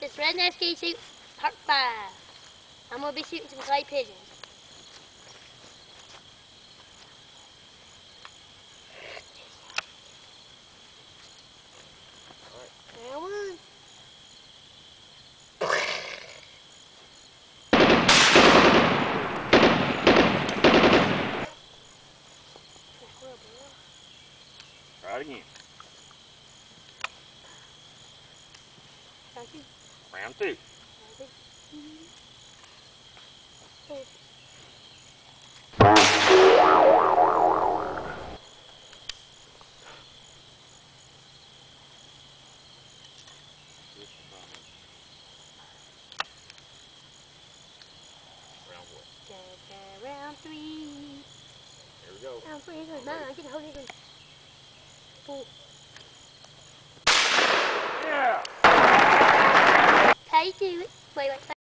This red skeet suit, part five. I'm gonna be shooting some clay pigeons. Try it again. Thank you. Round two. Round three. Here we go. Round three. Get a hold of it. Four. Yeah! How you do it? Wait, wait.